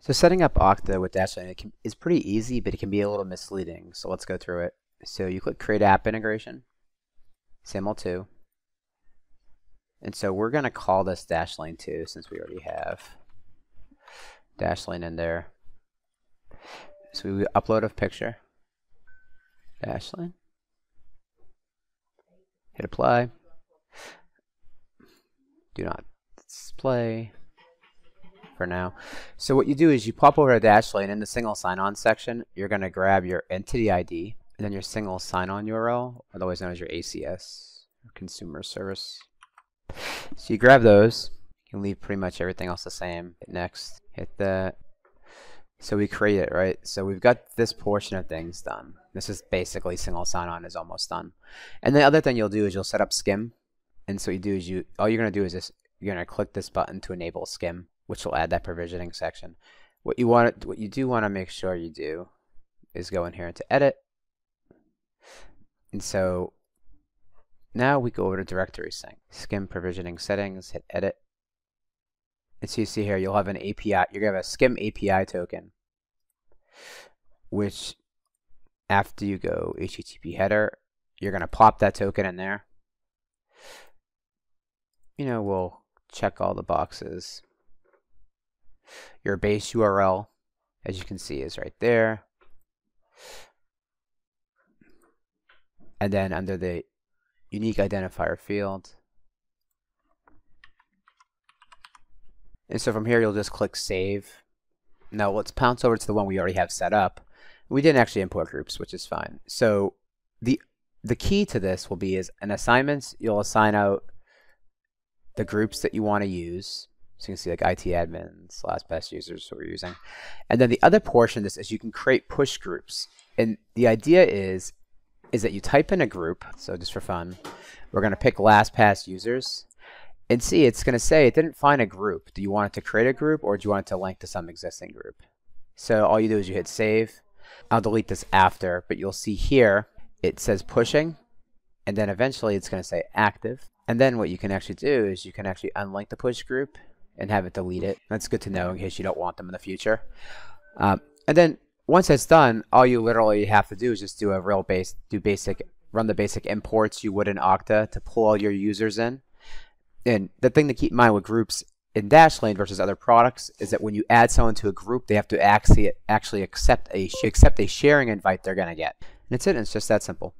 So setting up Okta with Dashlane is pretty easy, but it can be a little misleading. So let's go through it. So you click Create App Integration, SAML2. And so we're going to call this Dashlane 2 since we already have Dashlane in there. So we upload a picture. Dashlane. Hit apply. Do not display for now. So what you do is you pop over to Dashlane in the single sign-on section. You're going to grab your entity ID and then your single sign-on URL, otherwise known as your ACS, consumer service. So you grab those. You can leave pretty much everything else the same. Hit next. Hit that. So we create it, right? So we've got this portion of things done. This is basically single sign-on is almost done. And the other thing you'll do is you'll set up SCIM. And so what you do is you all you're gonna do is this you're gonna click this button to enable SCIM, which will add that provisioning section. What you want what you do want to make sure you do is go in here into edit. And so now we go over to directory sync. SCIM provisioning settings, hit edit. And so you see here, you'll have an API, you're to have a SCIM API token, which after you go HTTP header, you're to plop that token in there. You know, we'll check all the boxes. Your base URL, as you can see, is right there. And then under the unique identifier field, And so from here, you'll just click Save. Now let's pounce over to the one we already have set up. We didn't actually import groups, which is fine. So the the key to this will be is in assignments, you'll assign out the groups that you want to use. So you can see like IT admins, LastPass users, what we're using. And then the other portion of this is you can create push groups. And the idea is, is that you type in a group. So just for fun, we're going to pick LastPass users. And see, it's going to say it didn't find a group. Do you want it to create a group or do you want it to link to some existing group? So all you do is you hit save. I'll delete this after, but you'll see here it says pushing and then eventually it's going to say active. And then what you can actually do is you can actually unlink the push group and have it delete it. That's good to know in case you don't want them in the future. Um, and then once it's done, all you literally have to do is just do a real base, do basic, run the basic imports you would in Okta to pull all your users in and the thing to keep in mind with groups in Dashlane versus other products is that when you add someone to a group, they have to actually actually accept a accept a sharing invite they're gonna get. And it's it. It's just that simple.